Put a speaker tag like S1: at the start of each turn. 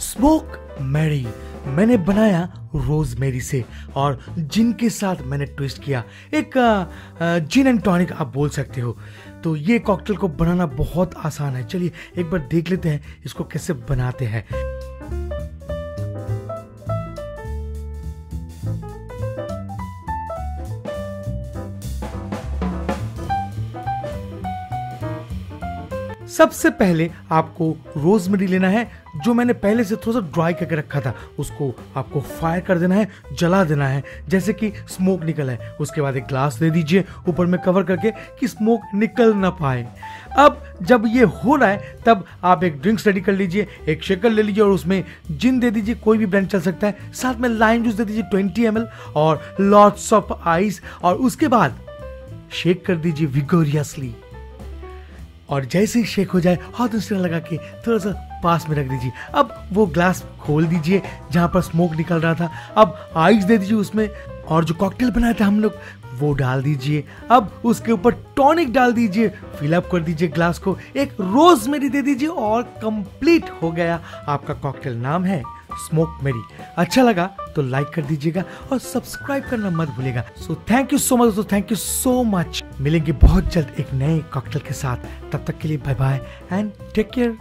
S1: Smoke Mary मैंने बनाया रोज मेरी से और जिन के साथ मैंने ट्विस्ट किया, एक जिन एंड टॉनिक आप बोल सकते हो। तो ये कॉकटेल को बनाना बहुत आसान है। चलिए एक बार देख लेते हैं इसको कैसे बनाते हैं। सबसे पहले आपको रोजमेरी लेना है, जो मैंने पहले से थोड़ा सा ड्राई करके रखा था, उसको आपको फायर कर देना है, जला देना है। जैसे कि स्मोक निकल है, उसके बाद एक ग्लास दे दीजिए ऊपर में कवर करके कि स्मोक निकल ना पाए। अब जब ये हो रहा है, तब आप एक ड्रिंक्स रेडी कर लीजिए, एक शेकर ले लीजिए और उसमें जिन दे दीजिए, कोई भी ब्रांड चल सकता है। साथ में लाइम जूस दे दीजिए ट्वेंटी एम और लॉट्स ऑफ़ आइस और उसके बाद शेक कर दीजिए विगोरियसली और जैसे ही शेक हो जाए, हाथ इंस्टा लगा के थोड़ा सा पास में रख दीजिए। अब वो ग्लास खोल दीजिए, जहाँ पर स्मोक निकल रहा था। अब आइस दे दीजिए उसमें और जो कॉकटेल बनाया था हम लोग, वो डाल दीजिए। अब उसके ऊपर टॉनिक डाल दीजिए फिलअप कर दीजिए ग्लास को। एक रोज मेरी दे दीजिए और कंप्लीट हो गया। आपका कॉकटेल नाम है स्मोक मेरी अच्छा लगा तो लाइक कर दीजिएगा और सब्सक्राइब करना मत भूलिएगा। So thank you so much दोस्तों थैंक यू सो मच मिलेंगे बहुत जल्द एक नए कॉकटेल के साथ। तब तक के लिए bye bye and take care